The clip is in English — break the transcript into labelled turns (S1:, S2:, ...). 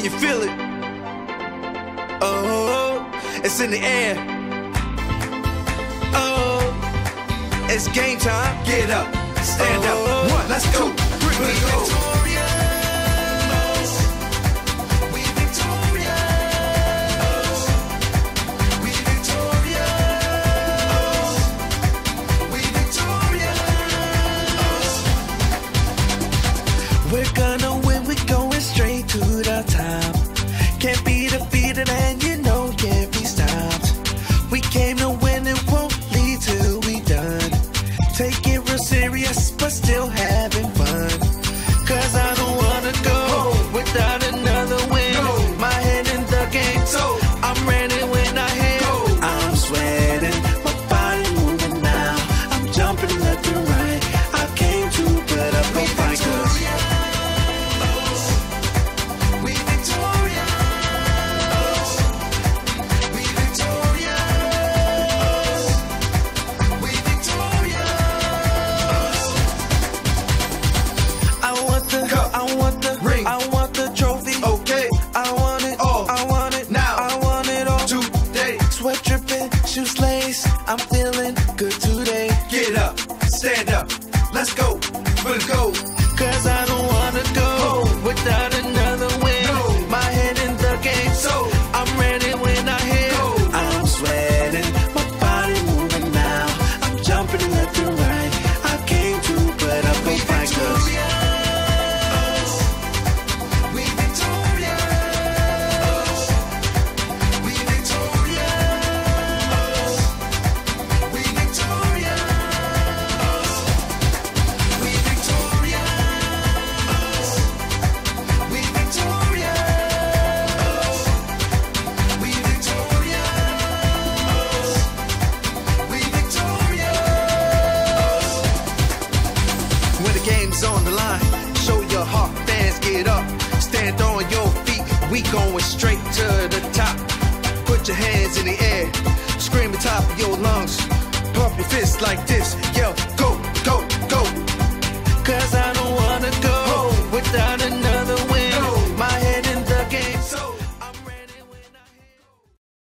S1: Can you feel it? Oh, it's in the air. Oh, it's game time. Get up, stand up. Oh, one, let's go. Bring it go. We're gonna we're and I want it all. I want it now. I want it all today. Sweat dripping, shoes lace. I'm feeling good today. Get up, stand up. Let's go. Let's go. Line, show your heart, fans get up. Stand on your feet, we going straight to the top. Put your hands in the air, scream the top of your lungs. Pump your fists like this, yo,